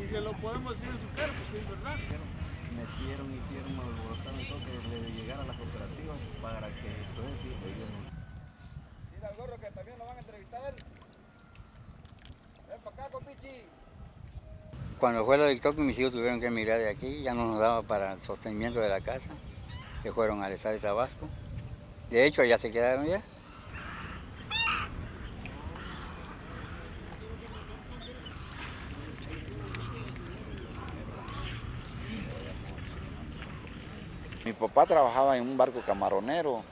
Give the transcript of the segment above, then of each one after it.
Y se lo podemos decir en su cara, pues sí, es verdad. Metieron, hicieron, alborotaron todo que le llegara a las cooperativas para que entonces sí, ellos no. Mira el gorro que también lo van a entrevistar. Ven para acá, compichi. Cuando fue lo del toque, mis hijos tuvieron que emigrar de aquí, ya no nos daba para el sostenimiento de la casa, que fueron al estado de Tabasco. De hecho, allá se quedaron ya. Mi papá trabajaba en un barco camaronero.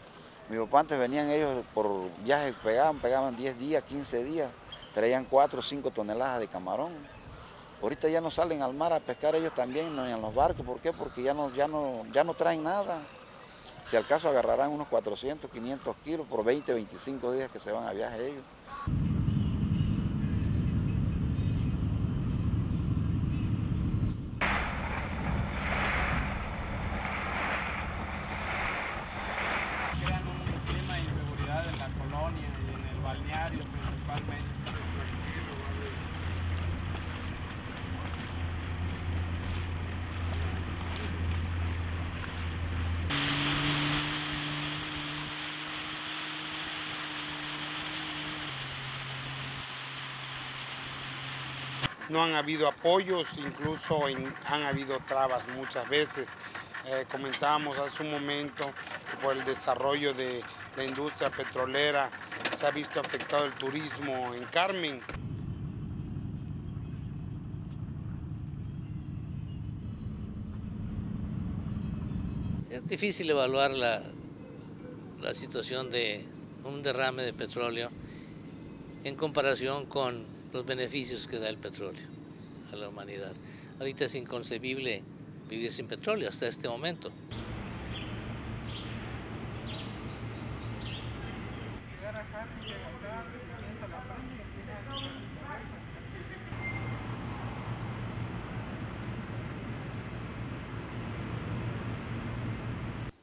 Mi papá antes venían ellos por viajes, pegaban, pegaban 10 días, 15 días, traían 4 o 5 toneladas de camarón. Ahorita ya no salen al mar a pescar ellos también, en los barcos. ¿Por qué? Porque ya no, ya no, ya no traen nada. Si al caso agarrarán unos 400, 500 kilos por 20, 25 días que se van a viaje ellos. Crean un clima de inseguridad en la colonia y en el balneario principalmente. No han habido apoyos, incluso han habido trabas muchas veces. Eh, comentábamos hace un momento que por el desarrollo de la industria petrolera se ha visto afectado el turismo en Carmen. Es difícil evaluar la, la situación de un derrame de petróleo en comparación con los beneficios que da el petróleo a la humanidad. Ahorita es inconcebible vivir sin petróleo hasta este momento.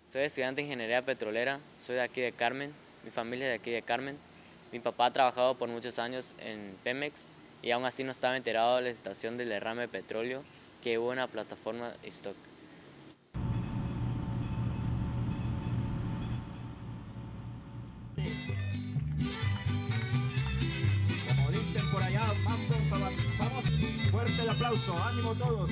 Soy estudiante de ingeniería petrolera, soy de aquí de Carmen, mi familia es de aquí de Carmen. Mi papá ha trabajado por muchos años en Pemex y aún así no estaba enterado de la estación del derrame de petróleo que hubo en la plataforma Stock. Como dicen por allá, vamos, vamos, fuerte el aplauso, ánimo todos.